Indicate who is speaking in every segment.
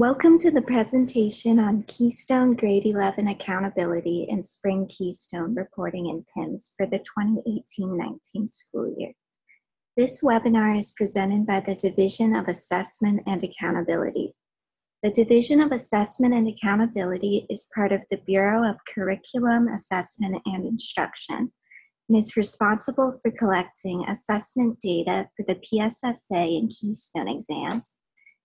Speaker 1: Welcome to the presentation on Keystone Grade 11 Accountability and Spring Keystone Reporting in PIMS for the 2018-19 school year. This webinar is presented by the Division of Assessment and Accountability. The Division of Assessment and Accountability is part of the Bureau of Curriculum Assessment and Instruction and is responsible for collecting assessment data for the PSSA and Keystone exams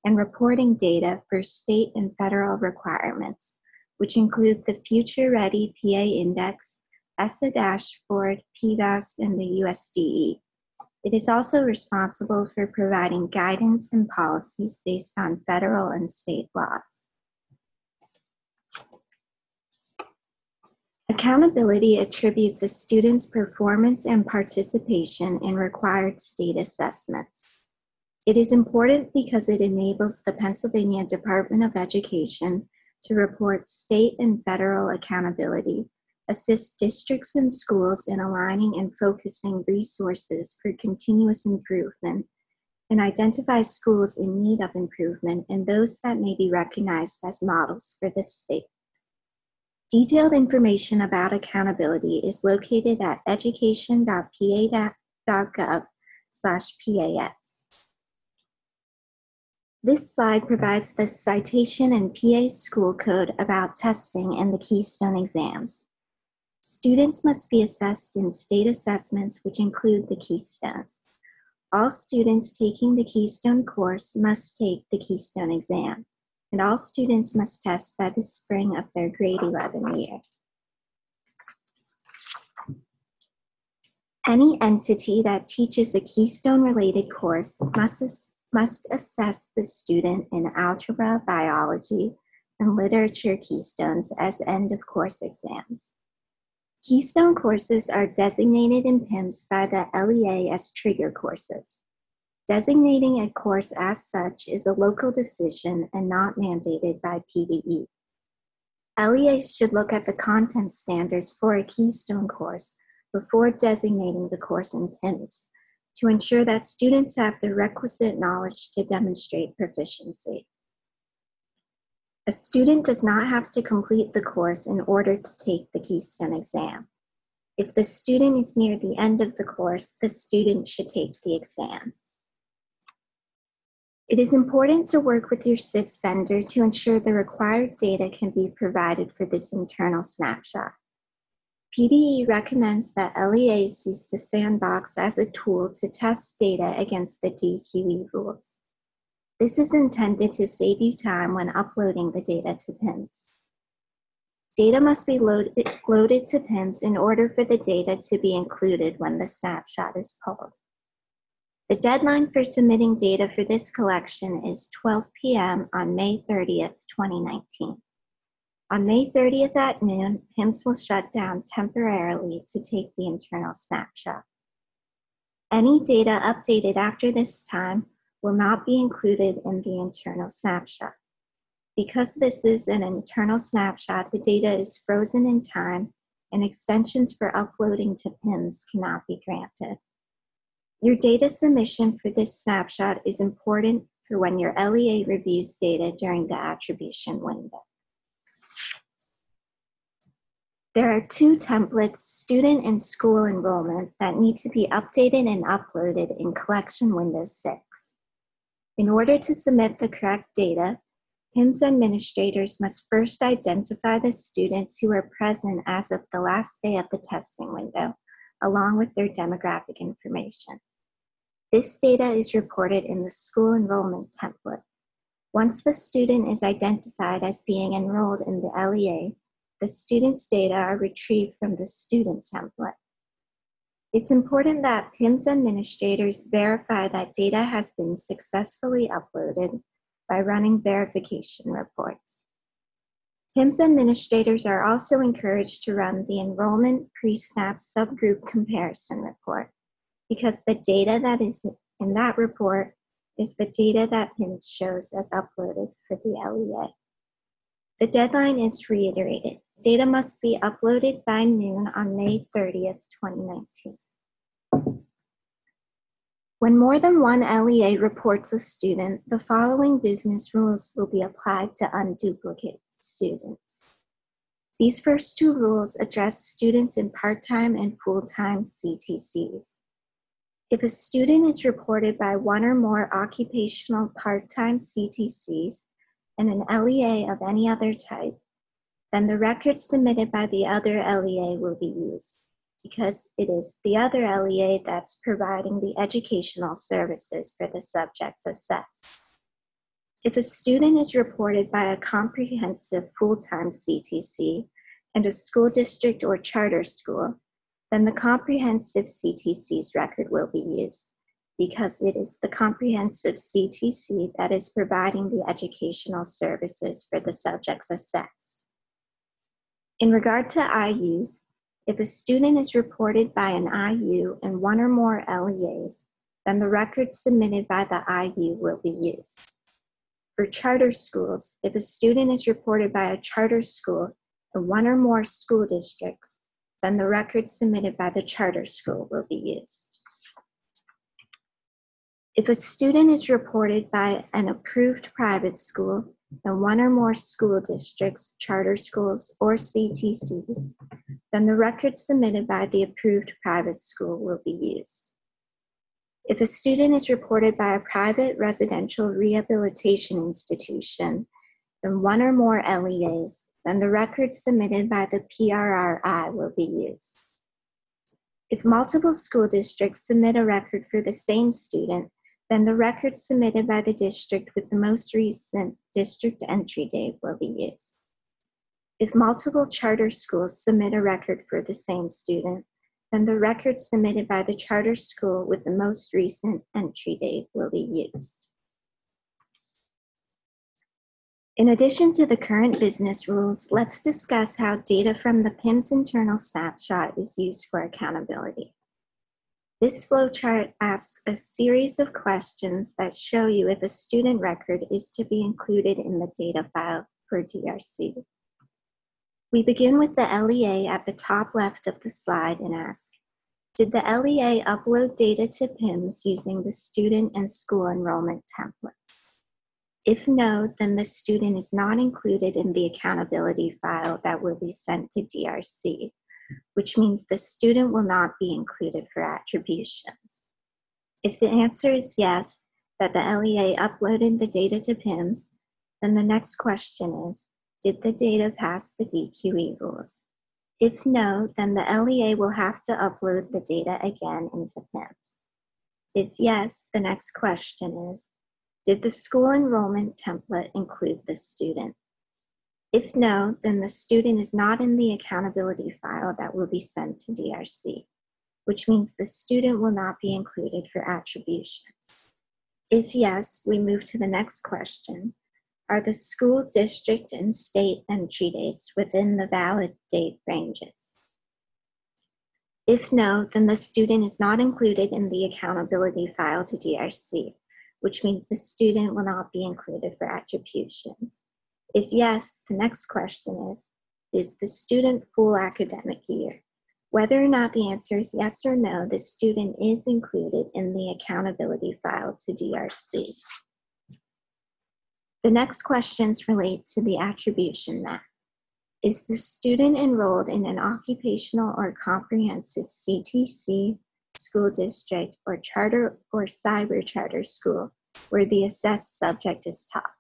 Speaker 1: and reporting data for state and federal requirements, which include the Future Ready PA Index, ESSA dashboard, PVAAS, and the USDE. It is also responsible for providing guidance and policies based on federal and state laws. Accountability attributes a student's performance and participation in required state assessments. It is important because it enables the Pennsylvania Department of Education to report state and federal accountability, assist districts and schools in aligning and focusing resources for continuous improvement, and identify schools in need of improvement and those that may be recognized as models for the state. Detailed information about accountability is located at education.pa.gov slash PAS. This slide provides the citation and PA school code about testing in the Keystone exams. Students must be assessed in state assessments, which include the Keystones. All students taking the Keystone course must take the Keystone exam, and all students must test by the spring of their grade 11 year. Any entity that teaches a Keystone-related course must must assess the student in algebra, biology, and literature keystones as end of course exams. Keystone courses are designated in PIMS by the LEA as trigger courses. Designating a course as such is a local decision and not mandated by PDE. LEAs should look at the content standards for a Keystone course before designating the course in PIMS to ensure that students have the requisite knowledge to demonstrate proficiency. A student does not have to complete the course in order to take the Keystone exam. If the student is near the end of the course, the student should take the exam. It is important to work with your SIS vendor to ensure the required data can be provided for this internal snapshot. PDE recommends that LEAs use the sandbox as a tool to test data against the DQE rules. This is intended to save you time when uploading the data to PIMS. Data must be loaded, loaded to PIMS in order for the data to be included when the snapshot is pulled. The deadline for submitting data for this collection is 12 p.m. on May 30th, 2019. On May 30th at noon, PIMS will shut down temporarily to take the internal snapshot. Any data updated after this time will not be included in the internal snapshot. Because this is an internal snapshot, the data is frozen in time and extensions for uploading to PIMS cannot be granted. Your data submission for this snapshot is important for when your LEA reviews data during the attribution window. There are two templates, student and school enrollment, that need to be updated and uploaded in Collection Windows 6. In order to submit the correct data, PIMS administrators must first identify the students who are present as of the last day of the testing window, along with their demographic information. This data is reported in the school enrollment template. Once the student is identified as being enrolled in the LEA, the student's data are retrieved from the student template. It's important that PIMS administrators verify that data has been successfully uploaded by running verification reports. PIMS administrators are also encouraged to run the enrollment pre-snap subgroup comparison report because the data that is in that report is the data that PIMS shows as uploaded for the LEA. The deadline is reiterated. Data must be uploaded by noon on May 30th, 2019. When more than one LEA reports a student, the following business rules will be applied to unduplicate students. These first two rules address students in part-time and full-time CTCs. If a student is reported by one or more occupational part-time CTCs and an LEA of any other type, then the record submitted by the other LEA will be used because it is the other LEA that's providing the educational services for the subjects assessed. If a student is reported by a comprehensive full-time CTC and a school district or charter school, then the comprehensive CTC's record will be used because it is the comprehensive CTC that is providing the educational services for the subjects assessed. In regard to IUs, if a student is reported by an IU and one or more LEAs, then the records submitted by the IU will be used. For charter schools, if a student is reported by a charter school and one or more school districts, then the records submitted by the charter school will be used. If a student is reported by an approved private school and one or more school districts, charter schools, or CTCs, then the record submitted by the approved private school will be used. If a student is reported by a private residential rehabilitation institution and one or more LEAs, then the record submitted by the PRRI will be used. If multiple school districts submit a record for the same student, then the record submitted by the district with the most recent district entry date will be used. If multiple charter schools submit a record for the same student, then the record submitted by the charter school with the most recent entry date will be used. In addition to the current business rules, let's discuss how data from the PIMS internal snapshot is used for accountability. This flowchart asks a series of questions that show you if a student record is to be included in the data file for DRC. We begin with the LEA at the top left of the slide and ask, did the LEA upload data to PIMS using the student and school enrollment templates? If no, then the student is not included in the accountability file that will be sent to DRC which means the student will not be included for attributions. If the answer is yes, that the LEA uploaded the data to PIMS, then the next question is, did the data pass the DQE rules? If no, then the LEA will have to upload the data again into PIMS. If yes, the next question is, did the school enrollment template include the student? If no, then the student is not in the accountability file that will be sent to DRC, which means the student will not be included for attributions. If yes, we move to the next question. Are the school district and state entry dates within the valid date ranges? If no, then the student is not included in the accountability file to DRC, which means the student will not be included for attributions. If yes, the next question is, is the student full academic year? Whether or not the answer is yes or no, the student is included in the accountability file to DRC. The next questions relate to the attribution map. Is the student enrolled in an occupational or comprehensive CTC, school district, or charter or cyber charter school where the assessed subject is taught?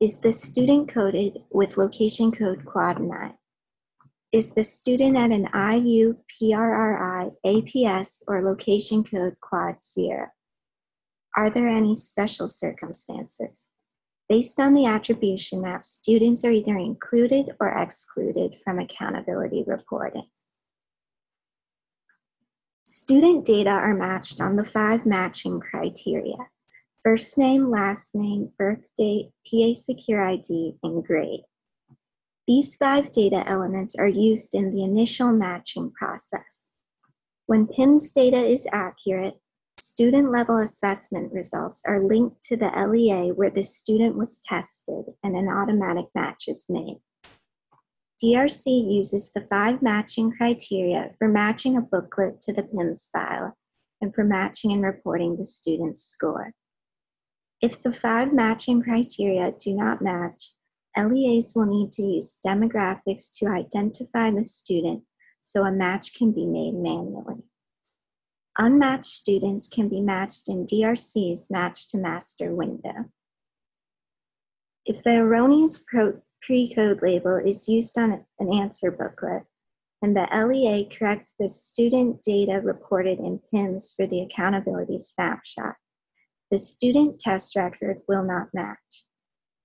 Speaker 1: Is the student coded with location code quad 9? Is the student at an IU, PRRI, APS, or location code quad 0? Are there any special circumstances? Based on the attribution map, students are either included or excluded from accountability reporting. Student data are matched on the five matching criteria first name, last name, birth date, PA Secure ID, and grade. These five data elements are used in the initial matching process. When PIMS data is accurate, student level assessment results are linked to the LEA where the student was tested and an automatic match is made. DRC uses the five matching criteria for matching a booklet to the PIMS file and for matching and reporting the student's score. If the five matching criteria do not match, LEAs will need to use demographics to identify the student so a match can be made manually. Unmatched students can be matched in DRC's Match to Master window. If the erroneous pre-code label is used on an answer booklet, and the LEA corrects the student data reported in PIMS for the accountability snapshot, the student test record will not match.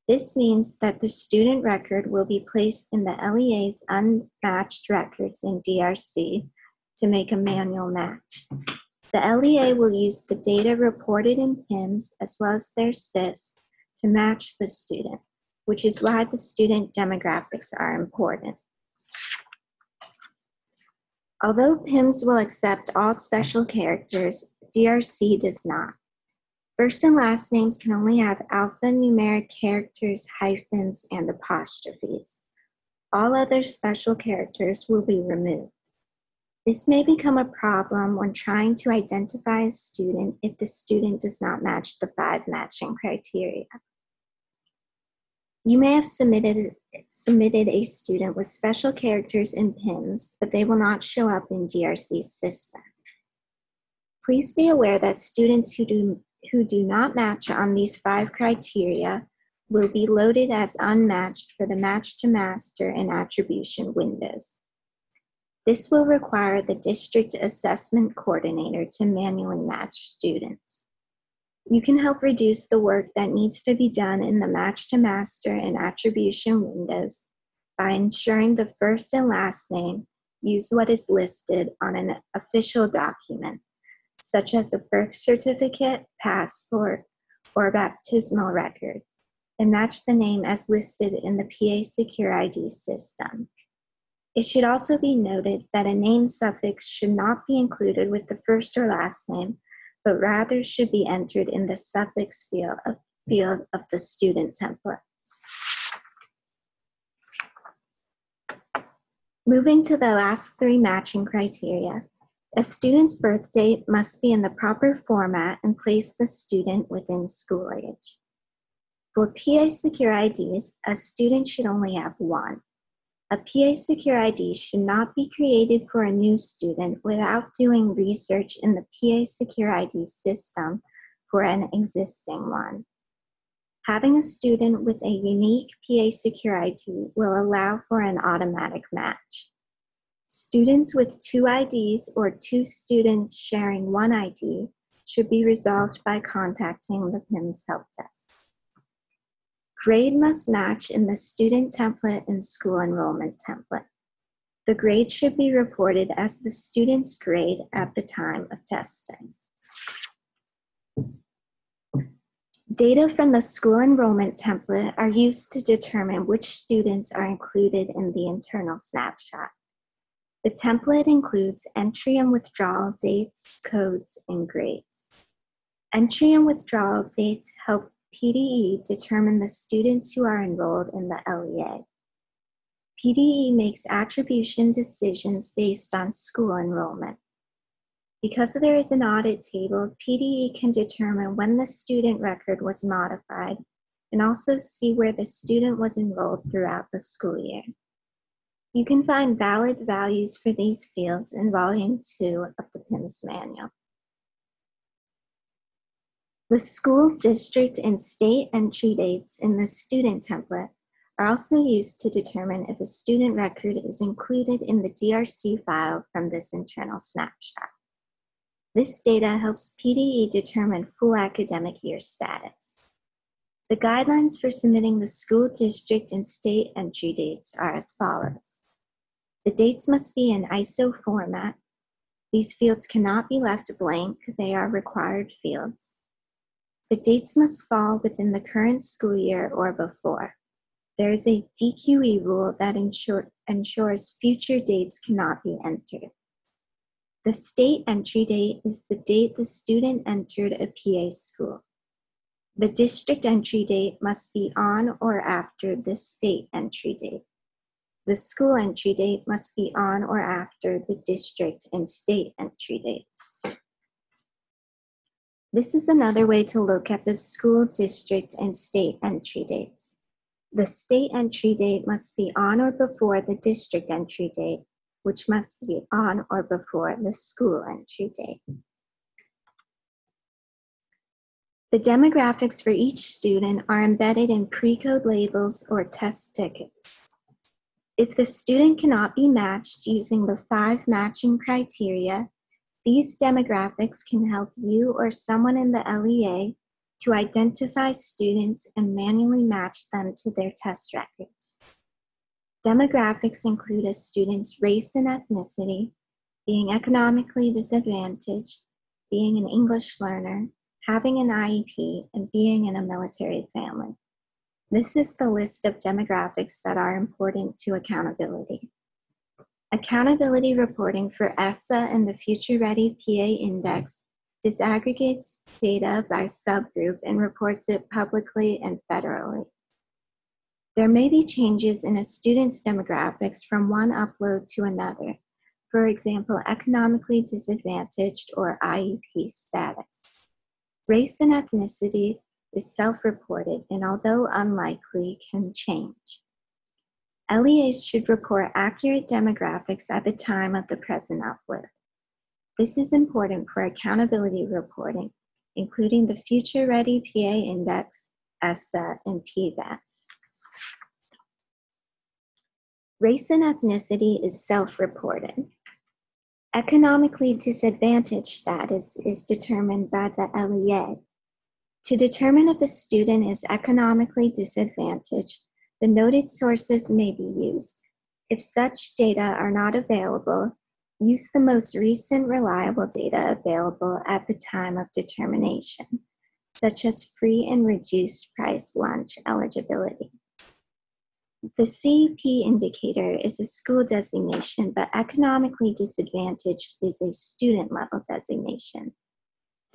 Speaker 1: This means that the student record will be placed in the LEA's unmatched records in DRC to make a manual match. The LEA will use the data reported in PIMS as well as their SIS to match the student, which is why the student demographics are important. Although PIMS will accept all special characters, DRC does not. First and last names can only have alphanumeric characters, hyphens, and apostrophes. All other special characters will be removed. This may become a problem when trying to identify a student if the student does not match the five matching criteria. You may have submitted, submitted a student with special characters in PIMS, but they will not show up in DRC's system. Please be aware that students who do who do not match on these five criteria will be loaded as unmatched for the match to master and attribution windows. This will require the district assessment coordinator to manually match students. You can help reduce the work that needs to be done in the match to master and attribution windows by ensuring the first and last name use what is listed on an official document such as a birth certificate, passport, or baptismal record, and match the name as listed in the PA Secure ID system. It should also be noted that a name suffix should not be included with the first or last name, but rather should be entered in the suffix field of, field of the student template. Moving to the last three matching criteria, a student's birth date must be in the proper format and place the student within school age. For PA Secure IDs, a student should only have one. A PA Secure ID should not be created for a new student without doing research in the PA Secure ID system for an existing one. Having a student with a unique PA Secure ID will allow for an automatic match. Students with two IDs or two students sharing one ID should be resolved by contacting the PIMS help desk. Grade must match in the student template and school enrollment template. The grade should be reported as the student's grade at the time of testing. Data from the school enrollment template are used to determine which students are included in the internal snapshot. The template includes entry and withdrawal dates, codes, and grades. Entry and withdrawal dates help PDE determine the students who are enrolled in the LEA. PDE makes attribution decisions based on school enrollment. Because there is an audit table, PDE can determine when the student record was modified and also see where the student was enrolled throughout the school year. You can find valid values for these fields in Volume 2 of the PIMS manual. The school, district, and state entry dates in the student template are also used to determine if a student record is included in the DRC file from this internal snapshot. This data helps PDE determine full academic year status. The guidelines for submitting the school, district, and state entry dates are as follows. The dates must be in ISO format. These fields cannot be left blank, they are required fields. The dates must fall within the current school year or before. There is a DQE rule that ensure, ensures future dates cannot be entered. The state entry date is the date the student entered a PA school. The district entry date must be on or after the state entry date. The school entry date must be on or after the district and state entry dates. This is another way to look at the school district and state entry dates. The state entry date must be on or before the district entry date, which must be on or before the school entry date. The demographics for each student are embedded in pre-code labels or test tickets. If the student cannot be matched using the five matching criteria, these demographics can help you or someone in the LEA to identify students and manually match them to their test records. Demographics include a student's race and ethnicity, being economically disadvantaged, being an English learner, having an IEP, and being in a military family. This is the list of demographics that are important to accountability. Accountability reporting for ESSA and the Future Ready PA Index disaggregates data by subgroup and reports it publicly and federally. There may be changes in a student's demographics from one upload to another, for example, economically disadvantaged or IEP status. Race and ethnicity is self-reported and although unlikely, can change. LEAs should report accurate demographics at the time of the present upload. This is important for accountability reporting, including the Future Ready PA Index, ESSA, and PVAAS. Race and ethnicity is self-reported. Economically disadvantaged status is determined by the LEA. To determine if a student is economically disadvantaged, the noted sources may be used. If such data are not available, use the most recent reliable data available at the time of determination, such as free and reduced price lunch eligibility. The CEP indicator is a school designation, but economically disadvantaged is a student level designation.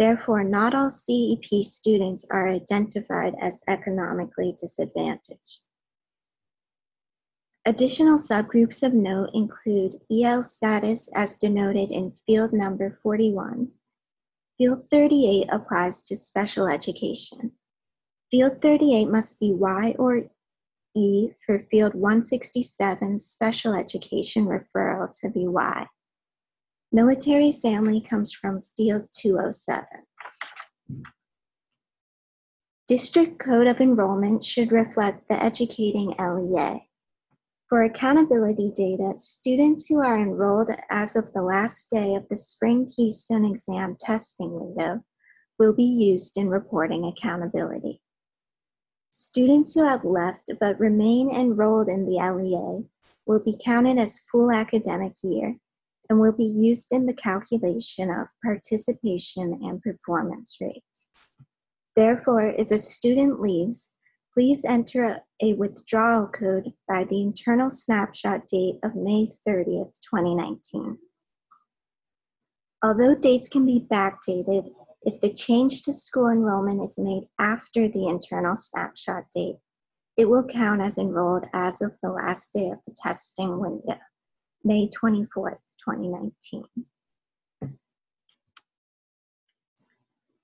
Speaker 1: Therefore, not all CEP students are identified as economically disadvantaged. Additional subgroups of note include EL status as denoted in field number 41. Field 38 applies to special education. Field 38 must be Y or E for field 167 special education referral to be Y. Military family comes from field 207. District Code of Enrollment should reflect the educating LEA. For accountability data, students who are enrolled as of the last day of the Spring Keystone exam testing window will be used in reporting accountability. Students who have left but remain enrolled in the LEA will be counted as full academic year and will be used in the calculation of participation and performance rates. Therefore, if a student leaves, Please enter a withdrawal code by the internal snapshot date of May 30th, 2019. Although dates can be backdated, if the change to school enrollment is made after the internal snapshot date, it will count as enrolled as of the last day of the testing window, May 24th, 2019.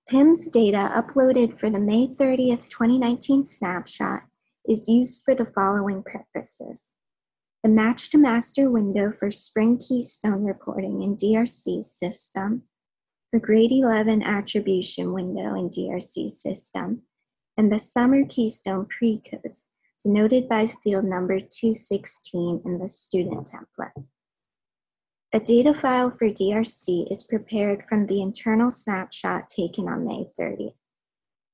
Speaker 1: PIMS data uploaded for the May 30th, 2019 snapshot is used for the following purposes. The Match to Master window for Spring Keystone reporting in DRC system, the Grade 11 attribution window in DRC system, and the Summer Keystone precodes denoted by field number 216 in the student template. A data file for DRC is prepared from the internal snapshot taken on May 30.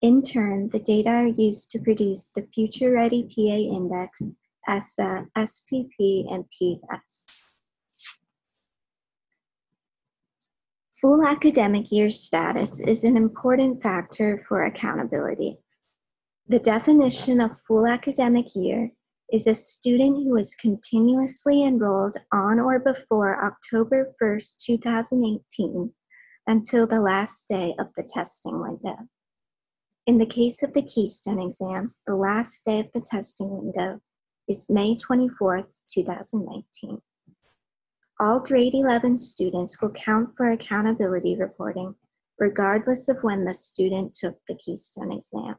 Speaker 1: In turn, the data are used to produce the Future Ready PA Index, ESSA, SPP, and PVAAS. Full academic year status is an important factor for accountability. The definition of full academic year is a student who is continuously enrolled on or before October 1st, 2018 until the last day of the testing window. In the case of the Keystone exams, the last day of the testing window is May 24th, 2019. All grade 11 students will count for accountability reporting regardless of when the student took the Keystone exam.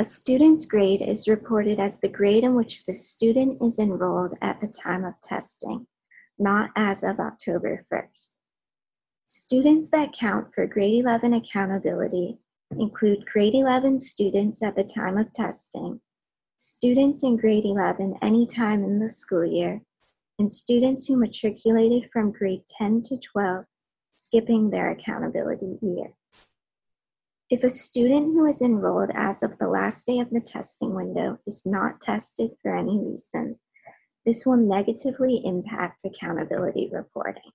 Speaker 1: A student's grade is reported as the grade in which the student is enrolled at the time of testing, not as of October 1st. Students that count for grade 11 accountability include grade 11 students at the time of testing, students in grade 11 any time in the school year, and students who matriculated from grade 10 to 12, skipping their accountability year. If a student who is enrolled as of the last day of the testing window is not tested for any reason, this will negatively impact accountability reporting.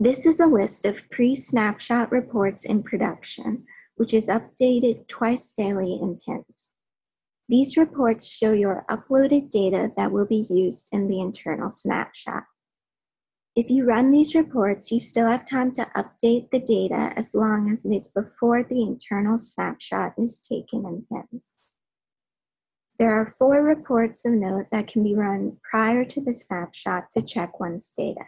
Speaker 1: This is a list of pre-snapshot reports in production, which is updated twice daily in PIMS. These reports show your uploaded data that will be used in the internal snapshot. If you run these reports, you still have time to update the data as long as it is before the internal snapshot is taken in PIMS. There are four reports of note that can be run prior to the snapshot to check one's data.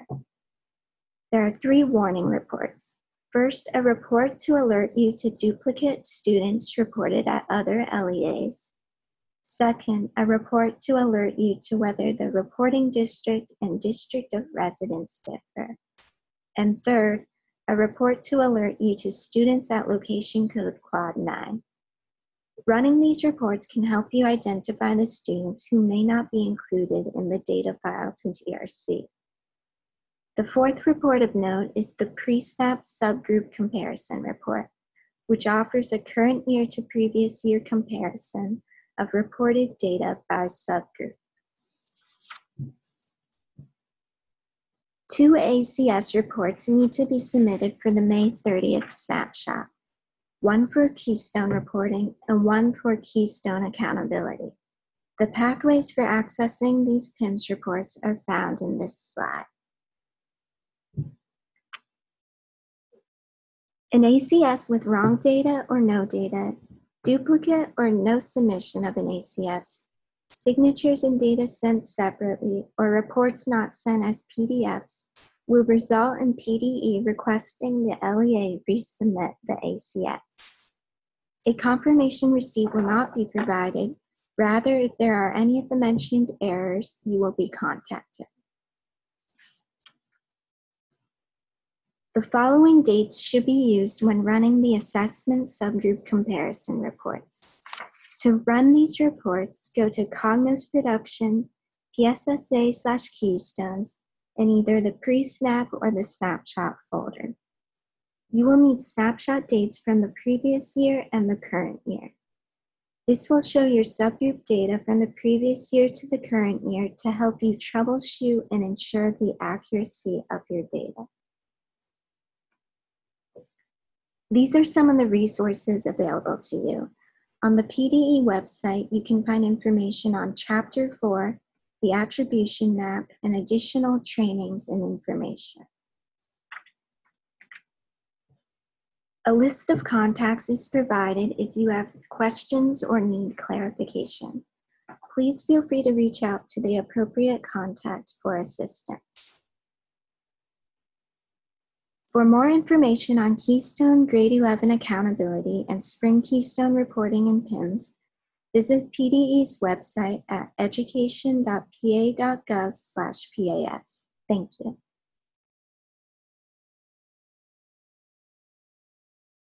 Speaker 1: There are three warning reports. First, a report to alert you to duplicate students reported at other LEAs. Second, a report to alert you to whether the reporting district and district of residence differ. And third, a report to alert you to students at location code quad 9. Running these reports can help you identify the students who may not be included in the data file to DRC. The fourth report of note is the pre-SNAP subgroup comparison report, which offers a current year to previous year comparison of reported data by subgroup. Two ACS reports need to be submitted for the May 30th snapshot, one for Keystone reporting and one for Keystone accountability. The pathways for accessing these PIMS reports are found in this slide. An ACS with wrong data or no data, duplicate or no submission of an ACS, signatures and data sent separately, or reports not sent as PDFs will result in PDE requesting the LEA resubmit the ACS. A confirmation receipt will not be provided. Rather, if there are any of the mentioned errors, you will be contacted. The following dates should be used when running the assessment subgroup comparison reports. To run these reports, go to Cognos Production, PSSA slash Keystones, in either the pre-snap or the snapshot folder. You will need snapshot dates from the previous year and the current year. This will show your subgroup data from the previous year to the current year to help you troubleshoot and ensure the accuracy of your data. These are some of the resources available to you. On the PDE website, you can find information on Chapter 4, the attribution map, and additional trainings and information. A list of contacts is provided if you have questions or need clarification. Please feel free to reach out to the appropriate contact for assistance. For more information on Keystone Grade 11 accountability and Spring Keystone reporting and PIMS, visit PDE's website at education.pa.gov/pas. Thank you.